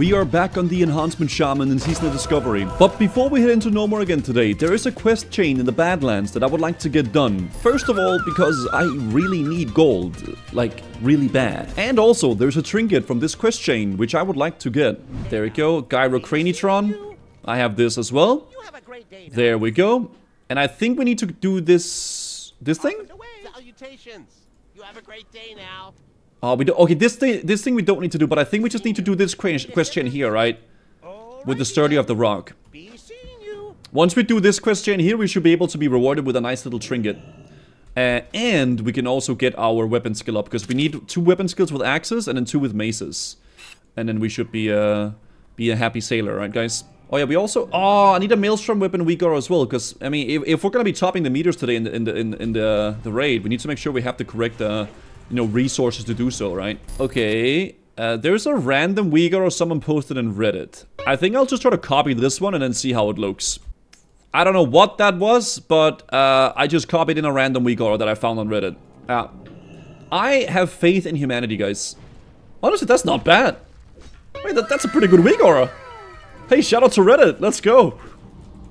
We are back on the Enhancement Shaman in Season of Discovery. But before we head into Gnomer again today, there is a quest chain in the Badlands that I would like to get done. First of all, because I really need gold. Like, really bad. And also, there's a trinket from this quest chain, which I would like to get. There we go, Gyrocranitron. I have this as well. There we go. And I think we need to do this... this thing? Salutations. You have a great day now. Oh, we don't. okay, this thing, this thing we don't need to do, but I think we just need to do this question here, right? With the sturdy of the rock. Once we do this question here, we should be able to be rewarded with a nice little trinket. Uh, and we can also get our weapon skill up, because we need two weapon skills with axes and then two with maces. And then we should be, uh, be a happy sailor, right guys? Oh yeah, we also... Oh, I need a Maelstrom weapon WeakAura as well, because, I mean, if, if, we're gonna be topping the meters today in the, in the, in, in the, the raid, we need to make sure we have the correct, uh, you know, resources to do so, right? Okay, uh, there's a random WeakAura or someone posted in Reddit. I think I'll just try to copy this one and then see how it looks. I don't know what that was, but uh, I just copied in a random WeakAura that I found on Reddit. Uh, I have faith in humanity, guys. Honestly, that's not bad. Wait, that, that's a pretty good WeakAura. Hey, shout out to Reddit. Let's go.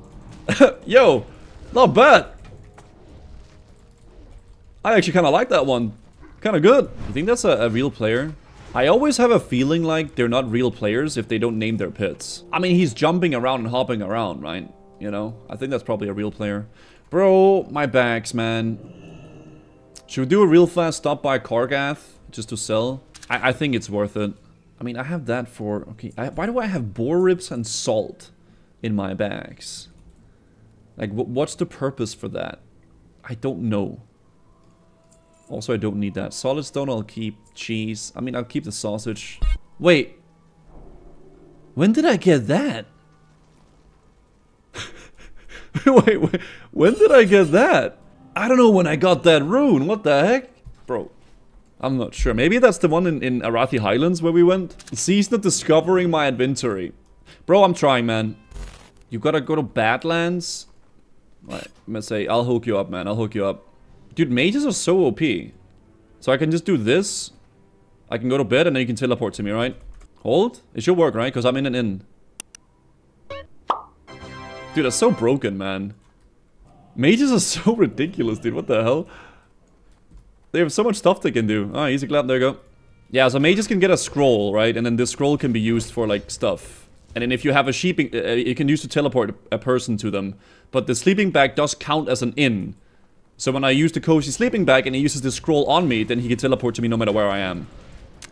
Yo, not bad. I actually kind of like that one. Kind of good. You think that's a, a, real player? I always have a feeling like they're not real players if they don't name their pits. I mean, he's jumping around and hopping around, right? You know? I think that's probably a real player. Bro, my bags, man. Should we do a real fast stop by Kargath just to sell? I, I think it's worth it. I mean, I have that for... Okay, I, why do I have boar ribs and salt in my bags? Like, what's the purpose for that? I don't know. Also, I don't need that. Solid stone, I'll keep. Cheese. I mean, I'll keep the sausage. Wait. When did I get that? wait, wait, when did I get that? I don't know when I got that rune. What the heck? Bro, I'm not sure. Maybe that's the one in, in Arathi Highlands where we went. Season of discovering my inventory. Bro, I'm trying, man. You gotta go to Badlands? Right, I'm gonna say, I'll hook you up, man. I'll hook you up. Dude, mages are so OP. So I can just do this. I can go to bed and then you can teleport to me, right? Hold? It should work, right? Because I'm in an inn. Dude, that's so broken, man. Mages are so ridiculous, dude. What the hell? They have so much stuff they can do. Ah, easy clap. There you go. Yeah, so mages can get a scroll, right? And then this scroll can be used for, like, stuff. And then if you have a sheeping... Uh, you can use to teleport a person to them. But the sleeping bag does count as an inn. So when I use the cozy sleeping bag and he uses the scroll on me, then he can teleport to me no matter where I am.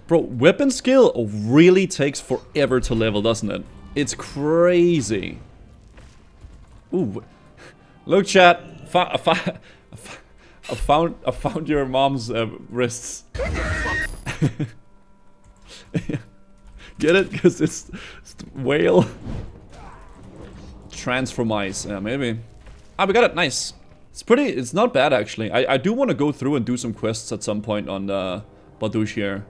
Bro, weapon skill really takes forever to level, doesn't it? It's crazy. Ooh. Look, chat. I, I found I found your mom's uh, wrists. Get it? Because it's, it's whale. Transformize. Yeah, maybe. Ah, we got it. Nice. It's pretty, it's not bad actually. I, I do want to go through and do some quests at some point on uh, Badush here.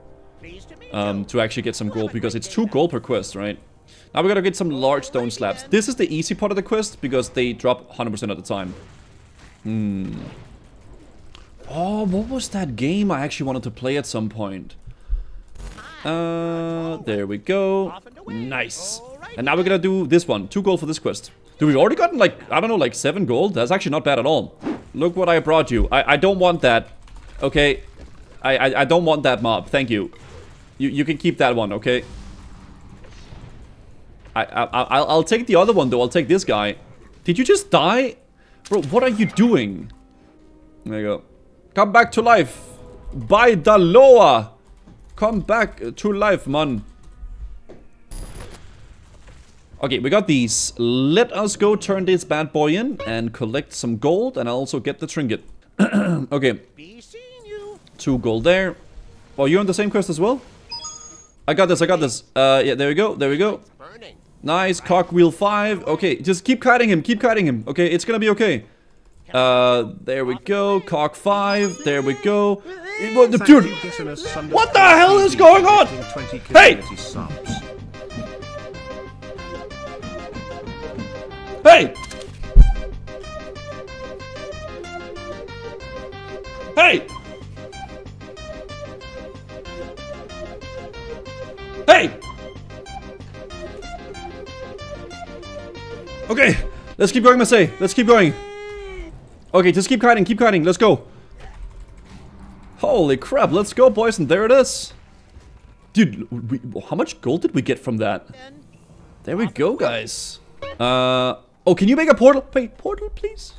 Um, to actually get some gold, because it's 2 gold per quest, right? Now we gotta get some large stone slabs. This is the easy part of the quest, because they drop 100% of the time. Hmm. Oh, what was that game I actually wanted to play at some point? Uh, there we go. Nice. And now we're gonna do this one. 2 gold for this quest. Dude, we've already gotten like, I don't know, like 7 gold? That's actually not bad at all. Look what I brought you. I, I don't want that. Okay? I, I, I don't want that mob. Thank you. You you can keep that one, okay? I, I, I'll, I'll take the other one, though. I'll take this guy. Did you just die? Bro, what are you doing? There you go. Come back to life. By the Loa. Come back to life, man. Okay, we got these. Let us go turn this bad boy in and collect some gold and also get the trinket. okay. Two gold there. Oh, you're on the same quest as well? I got this, I got this. Uh, yeah, there we go, there we go. Nice, cogwheel 5. Okay, just keep kiting him, keep kiting him. Okay, it's gonna be okay. Uh, there we go, cock 5, there we go. Dude, what the hell is going on? Hey! Hey! Hey! Hey! Okay, let's keep going, Masay. Let's keep going. Okay, just keep kiting, keep kiting. Let's go. Holy crap, let's go, boys, and there it is. Dude, we, how much gold did we get from that? There we go, guys. Uh, oh, can you make a portal? Wait, portal, please?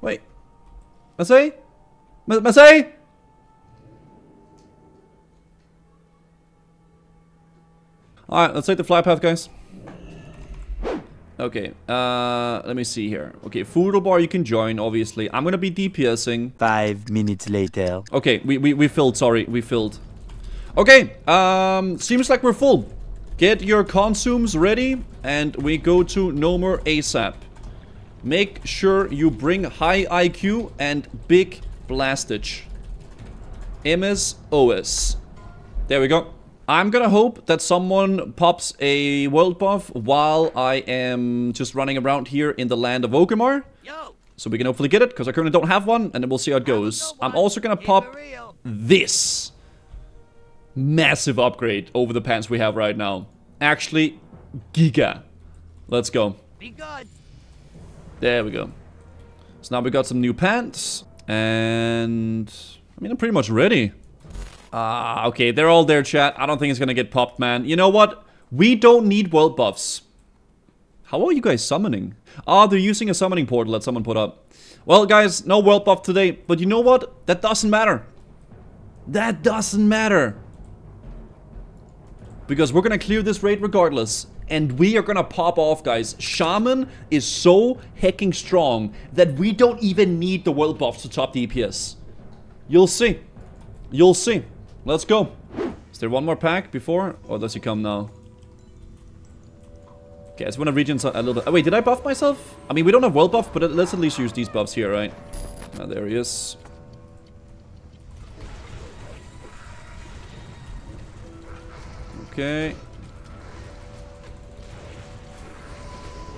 Wait. Masay? Masay? Alright, let's take the fly path, guys. Okay, uh, let me see here. Okay, Foodle Bar you can join, obviously. I'm gonna be DPSing. Five minutes later. Okay, we, we, we filled, sorry, we filled. Okay, um, seems like we're full. Get your consumes ready, and we go to Gnomer ASAP. Make sure you bring high IQ and big blastage. MS OS. There we go. I'm gonna hope that someone pops a world buff while I am just running around here in the land of. Yo, So we can hopefully get it, because I currently don't have one, and then we'll see how it goes. I'm also gonna pop this massive upgrade over the pants we have right now. Actually, giga. Let's go. Be good. There we go. So now we got some new pants, and I mean, I'm pretty much ready. Ah, okay, they're all there, chat. I don't think it's gonna get popped, man. You know what? We don't need world buffs. How are you guys summoning? Ah, they're using a summoning portal that someone put up. Well, guys, no world buff today, but you know what? That doesn't matter. That doesn't matter. Because we're gonna clear this raid regardless. And we are gonna pop off, guys. Shaman is so hecking strong that we don't even need the world buffs to top DPS. You'll see. You'll see. Let's go. Is there one more pack before? Or does he come now? Okay, I just want to regen a little bit. Oh, wait, did I buff myself? I mean, we don't have world buff, but let's at least use these buffs here, right? Ah, there he is. Okay.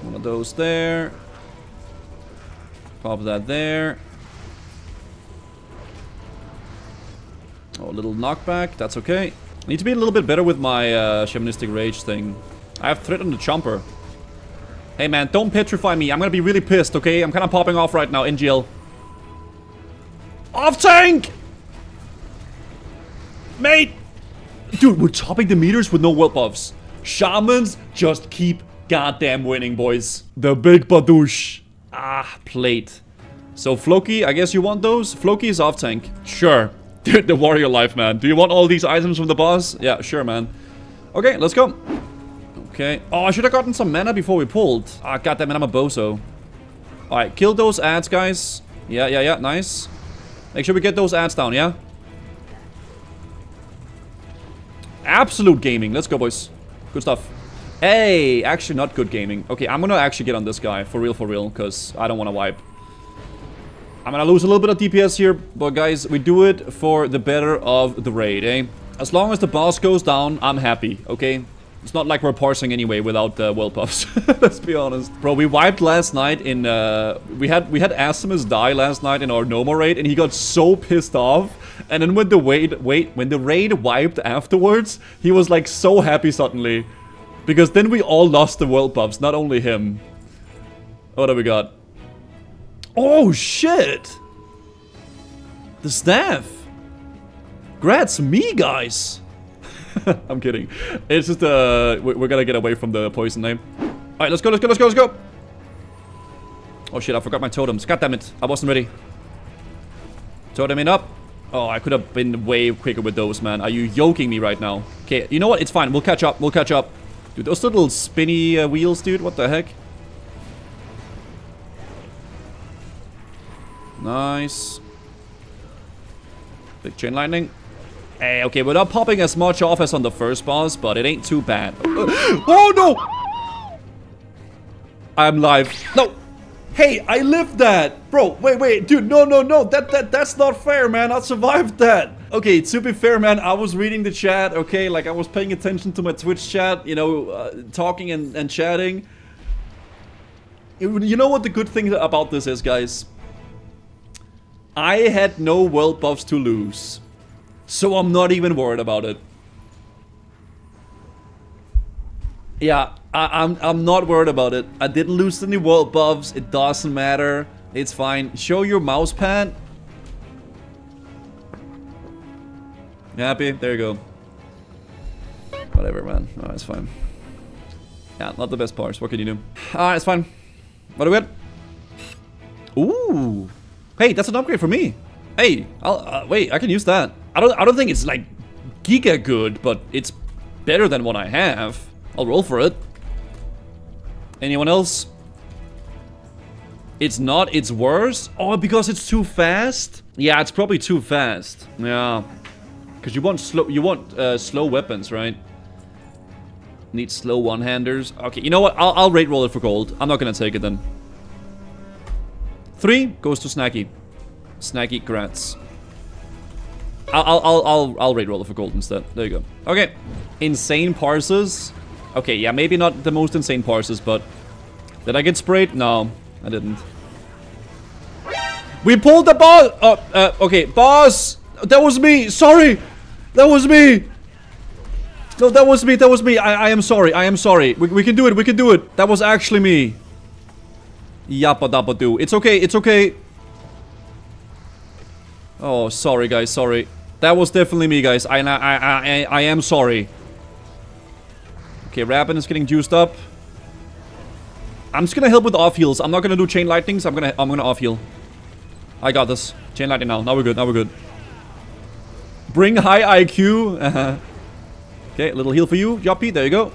One of those there. Pop that there. Oh, a little knockback. That's okay. Need to be a little bit better with my uh, shamanistic rage thing. I have threatened the chomper. Hey man, don't petrify me. I'm gonna be really pissed, okay? I'm kind of popping off right now, NGL. Off tank! Mate! Dude, we're topping the meters with no world buffs. Shamans just keep goddamn winning, boys. The big badoosh. Ah, plate. So Floki, I guess you want those? Floki is off tank. Sure. Dude, the warrior life, man. Do you want all these items from the boss? Yeah, sure, man. Okay, let's go. Okay. Oh, I should have gotten some mana before we pulled. Ah, goddammit, I'm a bozo. Alright, kill those ads, guys. Yeah, yeah, yeah, nice. Make sure we get those ads down, yeah? Absolute gaming. Let's go, boys. Good stuff. Hey, actually not good gaming. Okay, I'm gonna actually get on this guy. For real, for real. Because I don't want to wipe. I'm gonna lose a little bit of DPS here. But guys, we do it for the better of the raid, eh? As long as the boss goes down, I'm happy, okay? It's not like we're parsing anyway without the uh, well puffs. Let's be honest. Bro, we wiped last night in uh we had we had Asimus die last night in our Gnomer raid and he got so pissed off. And then when the raid wait, when the raid wiped afterwards, he was like so happy suddenly. Because then we all lost the world buffs, not only him. What have we got? Oh shit! The staff! Grats me, guys! I'm kidding. It's just, uh, we- we're gonna get away from the poison name. Alright, let's go, let's go, let's go, let's go! Oh shit, I forgot my totems. God damn it, I wasn't ready. Toteming up. Oh, I could have been way quicker with those, man. Are you yoking me right now? Okay, you know what? It's fine. We'll catch up. We'll catch up. Dude, those little spinny uh, wheels, dude. What the heck? Nice. Big chain lightning. Hey, okay, we're not popping as much off as on the first boss, but it ain't too bad. oh, no! I'm live. No! Hey, I lived that! Bro, wait, wait, dude, no, no, no, that, that, that's not fair, man, I survived that! Okay, to be fair, man, I was reading the chat, okay, like, I was paying attention to my Twitch chat, you know, uh, talking and, and chatting. You know what the good thing about this is, guys? I had no world buffs to lose. So I'm not even worried about it. Yeah, I, I'm I'm not worried about it. I didn't lose any world buffs. It doesn't matter. It's fine. Show your mouse pad. Happy? There you go. Whatever, man. Oh, it's fine. Yeah, not the best parts. What can you do? Alright, it's fine. What do we? Ooh. Hey, that's an upgrade for me. Hey, I'll, uh, wait, I can use that. I don't, I don't think it's like giga good, but it's better than what I have. I'll roll for it. Anyone else? It's not, it's worse? Oh, because it's too fast? Yeah, it's probably too fast. Yeah. Because you want slow, you want uh, slow weapons, right? Need slow one-handers. Okay, you know what? I'll, I'll rate roll it for gold. I'm not gonna take it then. Three goes to Snacky. Snacky, grats. I'll, I'll, I'll, I'll, I'll rate roll it for gold instead. There you go. Okay. Insane parses. Okay, yeah, maybe not the most insane parses, but... Did I get sprayed? No, I didn't. We pulled the boss! Oh, uh, okay, boss! That was me! Sorry! That was me! No, that was me, that was me. I, I am sorry, I am sorry. We, we can do it, we can do it. That was actually me. Yappa dabba do. It's okay, it's okay. Oh, sorry guys, sorry. That was definitely me, guys. I, I, I, I am sorry. Okay, Rabin is getting juiced up. I'm just gonna help with off heals. I'm not gonna do chain lightnings. I'm gonna I'm gonna off heal. I got this. Chain lightning now. Now we're good. Now we're good. Bring high IQ. okay, little heal for you, Joppy. There you go.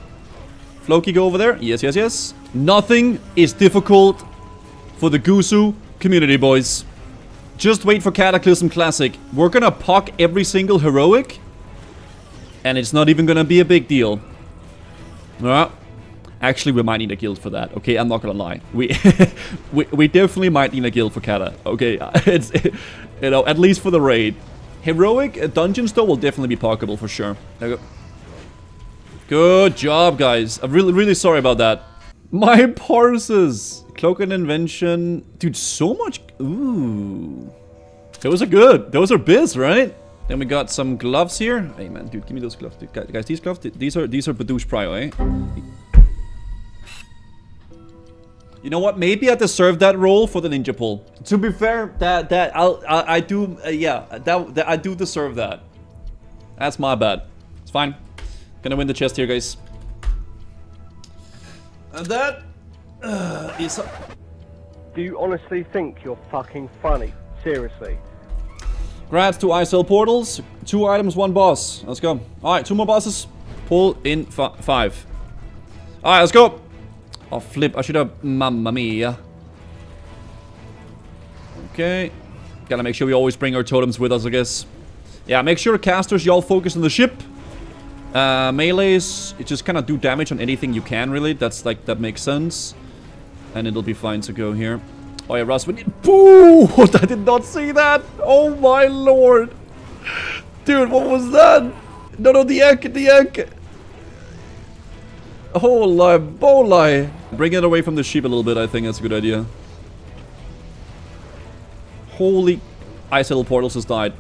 Floki, go over there. Yes, yes, yes. Nothing is difficult for the Guzu community, boys. Just wait for Cataclysm Classic. We're gonna pock every single heroic. And it's not even gonna be a big deal. Alright. Actually, we might need a guild for that. Okay, I'm not gonna lie. We we, we definitely might need a guild for Cata. Okay, it's you know at least for the raid. Heroic uh, dungeons though will definitely be pockable for sure. Go. Good job, guys. I'm really really sorry about that. My parses. Cloak and invention, dude. So much. Ooh, those are good. Those are biz, right? Then we got some gloves here. Hey man, dude, give me those gloves. Dude, guys, these gloves, these are these are Badouche Prio, eh? You know what? Maybe I deserve that role for the ninja pull. To be fair, that that I'll I, I do uh, yeah that, that I do deserve that. That's my bad. It's fine. Gonna win the chest here, guys. And that uh, is. Do you honestly think you're fucking funny? Seriously. Grats to ISL portals. Two items, one boss. Let's go. Alright, two more bosses. Pull in five. Alright, let's go. Oh, flip. I should have... Mamma mia. Okay. Gotta make sure we always bring our totems with us, I guess. Yeah, make sure casters, y'all focus on the ship. Uh, melees, it just kind of do damage on anything you can, really. That's like, that makes sense. And it'll be fine to go here. Oh yeah, Russ, we need- Boo! I did not see that! Oh my lord! Dude, what was that? No, no, the egg, the egg! Holy bolai! Bring it away from the sheep a little bit, I think that's a good idea. Holy... Ice Portals has died.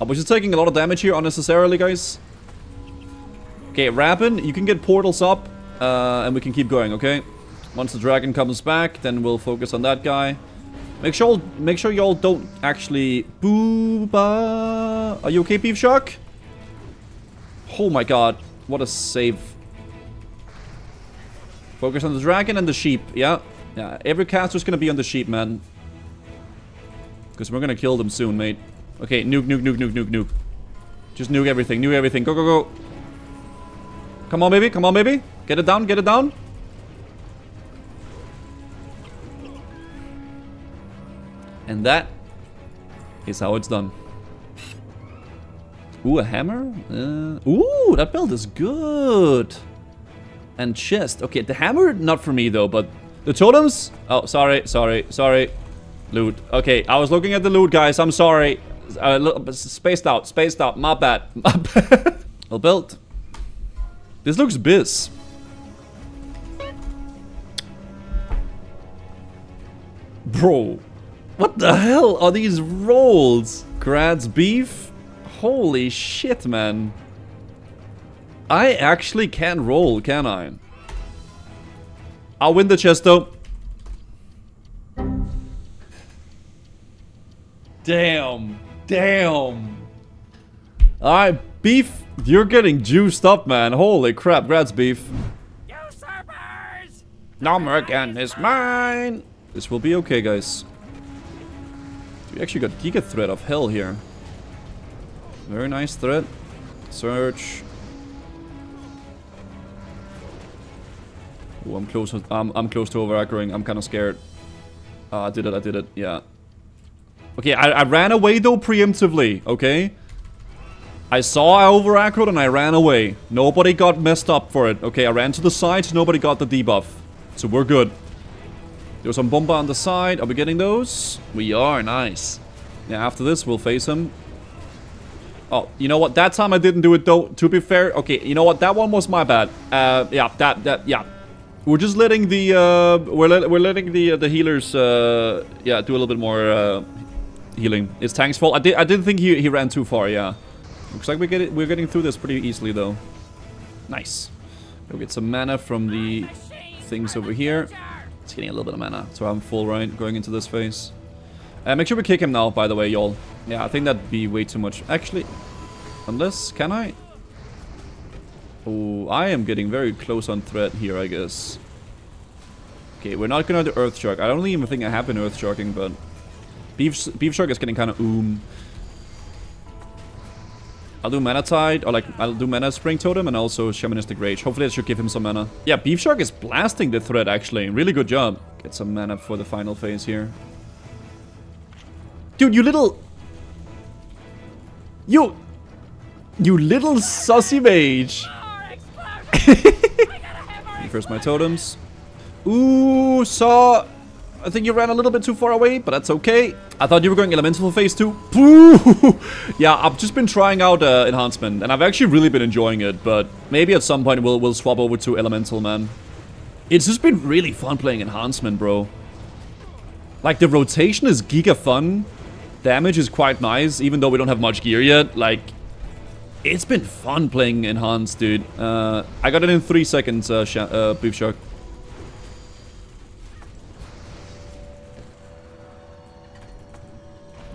I was just taking a lot of damage here unnecessarily, guys. Okay, Rapin, you can get portals up, uh, and we can keep going, okay? Once the dragon comes back, then we'll focus on that guy. Make sure, make sure y'all don't actually... Booba... Are you okay, Beef Shark? Oh my god. What a save. Focus on the dragon and the sheep. Yeah. Yeah. Every caster's gonna be on the sheep, man. Because we're gonna kill them soon, mate. Okay, nuke, nuke, nuke, nuke, nuke, nuke. Just nuke everything. Nuke everything. Go, go, go. Come on, baby. Come on, baby. Get it down. Get it down. And that is how it's done. Ooh, a hammer? Uh, ooh, that build is good. And chest. Okay, the hammer, not for me though, but the totems? Oh, sorry, sorry, sorry. Loot. Okay, I was looking at the loot, guys. I'm sorry. Uh, spaced out, spaced out. My bad. My bad. well built. This looks biz. Bro, what the hell are these rolls? Grad's beef? Holy shit, man. I actually can roll, can I? I'll win the chest though. Damn. Damn. Alright, Beef, you're getting juiced up, man. Holy crap, grats, Beef. Usurpers! American is mine. This will be okay, guys. We actually got Giga Threat of hell here. Very nice threat. Search. Oh, I'm close. I'm I'm close to over. I'm kind of scared. Uh, I did it. I did it. Yeah. Okay, I, I ran away though preemptively. Okay. I saw I over and I ran away. Nobody got messed up for it. Okay, I ran to the side. Nobody got the debuff. So we're good. There's some bomba on the side. Are we getting those? We are. Nice. Yeah, after this, we'll face him. Oh, you know what? That time I didn't do it though. To be fair, okay. You know what? That one was my bad. Uh, yeah, that that yeah. We're just letting the uh, we're let, we're letting the uh, the healers uh, yeah do a little bit more uh, healing. It's Tank's fault. I did I didn't think he he ran too far. Yeah. Looks like we get it, we're getting through this pretty easily though. Nice. We'll get some mana from the things over here. It's getting a little bit of mana, so I'm full right going into this phase. Uh, make sure we kick him now, by the way, y'all. Yeah, I think that'd be way too much. Actually, unless, can I? Oh, I am getting very close on threat here, I guess. Okay, we're not gonna do Earth Shock. I don't even think I have been Earth Shocking, but... Beef, Beef Shark is getting kind of oom. I'll do Mana Tide, or like, I'll do Mana Spring Totem and also Shamanistic Rage. Hopefully that should give him some mana. Yeah, Beef Shark is blasting the threat, actually. Really good job. Get some mana for the final phase here. Dude, you little... You... You little sussy mage. First my totems. Ooh, saw... I think you ran a little bit too far away, but that's okay. I thought you were going elemental phase 2. yeah, I've just been trying out uh, enhancement, and I've actually really been enjoying it, but maybe at some point we'll, we'll swap over to elemental, man. It's just been really fun playing enhancement, bro. Like, the rotation is giga fun. Damage is quite nice, even though we don't have much gear yet. Like, it's been fun playing enhanced, dude. Uh, I got it in three seconds, uh, uh, Beef Shark.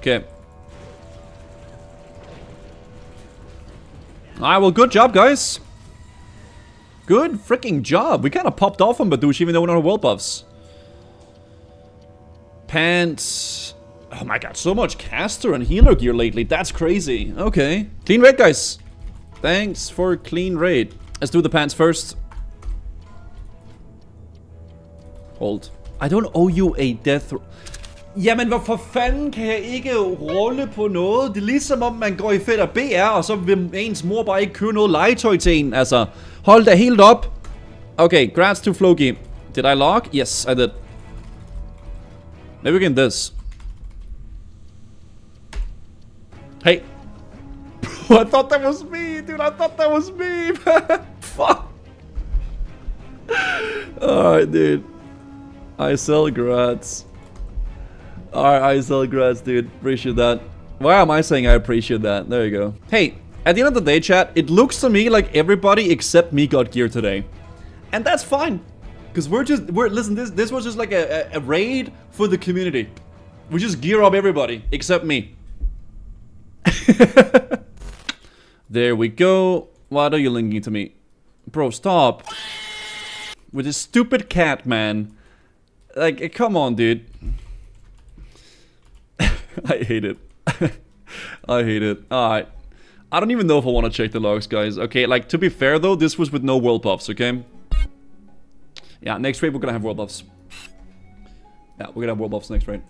Okay. Alright, well, good job, guys. Good freaking job. We kind of popped off on Badoosh even though we're not world buffs. Pants. Oh my god, so much caster and healer gear lately. That's crazy. Okay. Clean raid, guys. Thanks for clean raid. Let's do the pants first. Hold. I don't owe you a death... Jamen, hvorfor fanden kan jeg ikke rulle på noget? Det er ligesom om, man går i fedt BR, og så vil ens mor bare ikke købe noget legetøj til en. Altså, hold da helt op. Okay, grats to Floki. Did I log? Yes, I did. Maybe we can this. Hey. I thought that was me, dude. I thought that was me, man. Fuck. Alright, dude. I sell grats. Alright, I sell grass, dude. Appreciate that. Why am I saying I appreciate that? There you go. Hey, at the end of the day, chat, it looks to me like everybody except me got gear today. And that's fine. Because we're just, we're, listen, this this was just like a, a, a raid for the community. We just gear up everybody, except me. there we go. Why are you linking to me? Bro, stop. With this stupid cat, man. Like, come on, dude. I hate it. I hate it. Alright. I don't even know if I want to check the logs, guys. Okay, like, to be fair, though, this was with no world buffs, okay? Yeah, next raid we're gonna have world buffs. Yeah, we're gonna have world buffs next raid.